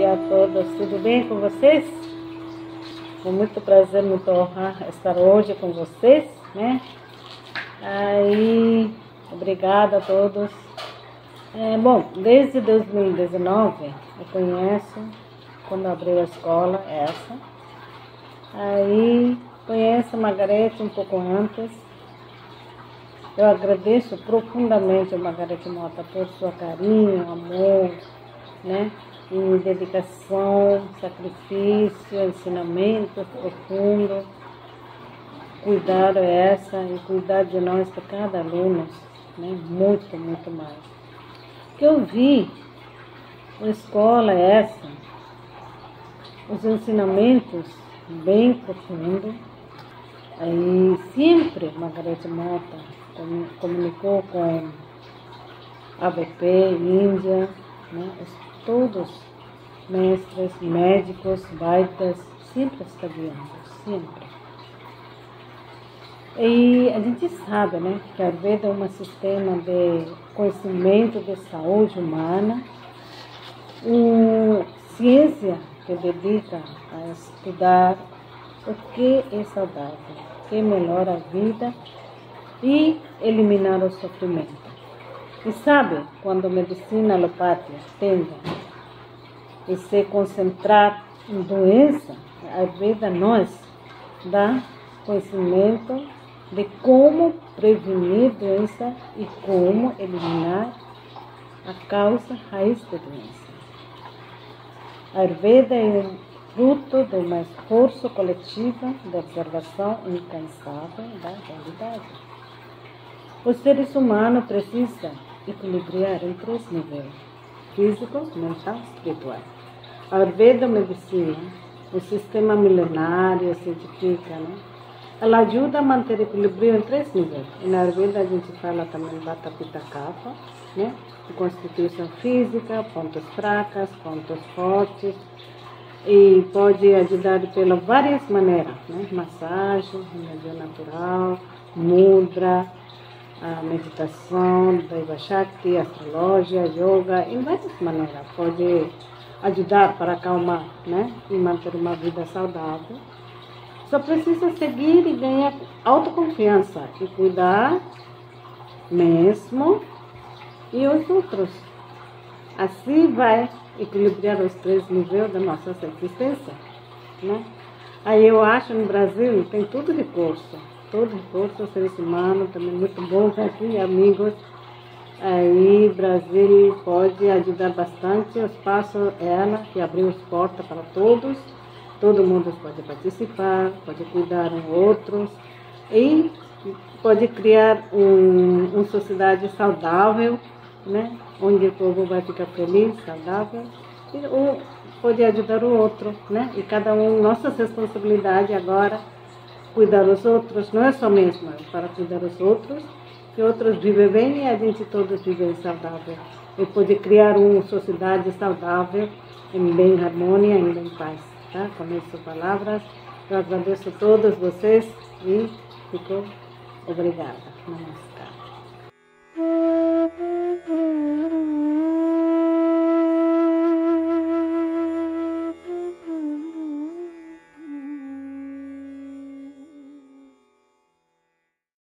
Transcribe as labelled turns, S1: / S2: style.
S1: dia a todos. Tudo bem com vocês? Com muito prazer, muito honra estar hoje com vocês, né? Aí, obrigada a todos. É, bom, desde 2019 eu conheço, quando abriu a escola, essa. Aí, conheço a Margarete um pouco antes. Eu agradeço profundamente a Margarete Mota por seu carinho, amor, né? E dedicação, sacrifício, ensinamento profundo. Cuidar essa e cuidar de nós, de cada aluno, né? Muito, muito mais. Que eu vi a escola essa, os ensinamentos bem profundos. Aí sempre Margarete Mota comunicou com ABP, Índia, né? Todos mestres, médicos, baitas, sempre está guiando, sempre. E a gente sabe né, que a Ayurveda é um sistema de conhecimento de saúde humana, uma ciência que dedica a estudar o que é saudável, o que melhora a vida e eliminar o sofrimento. E sabe, quando a medicina alopática tende a se concentrar em doença, a Ayurveda nos dá conhecimento de como prevenir doença e como eliminar a causa raiz da doença. A Ayurveda é fruto de um esforço coletivo de observação incansável da realidade. Os seres humanos precisam equilibrar em três níveis: físico, mental e espiritual. A Ayurveda medicina, o sistema milenário científico, né? ela ajuda a manter equilíbrio em três níveis. E na Ayurveda a gente fala também Vata Pitta Kapha, né? constituição física, pontos fracos, pontos fortes, e pode ajudar pela várias maneiras, né? massagem, remédio natural, mudra, a meditação, Daiva Shakti, astrologia, yoga, em várias maneiras. Pode ajudar para acalmar né? e manter uma vida saudável. Só precisa seguir e ganhar autoconfiança e cuidar mesmo e os outros. Assim vai equilibrar os três níveis da nossa existência. Né? Aí eu acho no Brasil tem tudo de curso todo esforço, seres humanos, também muito bons aqui, amigos. Aí Brasil pode ajudar bastante, o espaço é ela que abriu as portas para todos, todo mundo pode participar, pode cuidar um outros e pode criar um, uma sociedade saudável, né? onde o povo vai ficar feliz, saudável, e um pode ajudar o outro, né? E cada um, nossa responsabilidade agora cuidar dos outros, não é só mesmo é para cuidar dos outros, que outros vivem bem e a gente todos vivem saudável. E poder criar uma sociedade saudável, em bem harmonia em paz. Tá? Com essas palavras, eu agradeço a todos vocês e fico obrigada.